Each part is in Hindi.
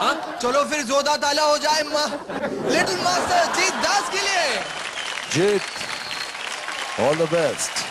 हाँ? चलो फिर जोदा ताला हो जाए, मा। लिटिल मास्टर जीत दास के लिए। जीत ऑल द बेस्ट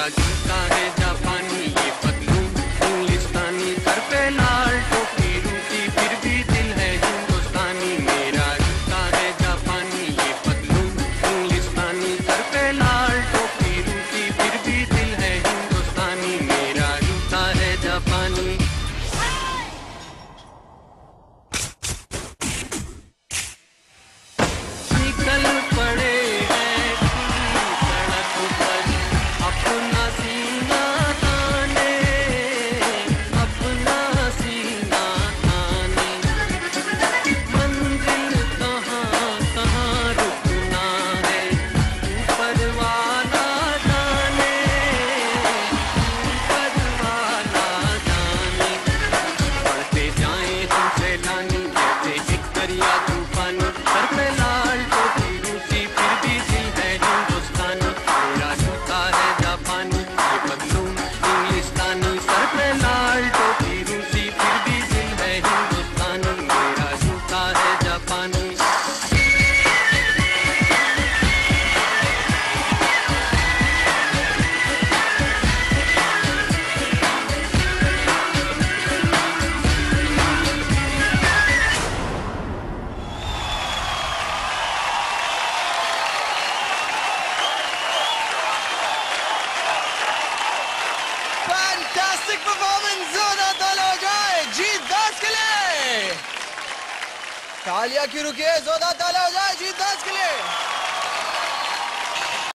क्या जीता है जापानी ये पता and I. फैंटास्टिक परफॉर्मेंस जोरदार हो जाए जीत दस के लिए तालिया की रुकी है ताला हो जाए जीत दस के लिए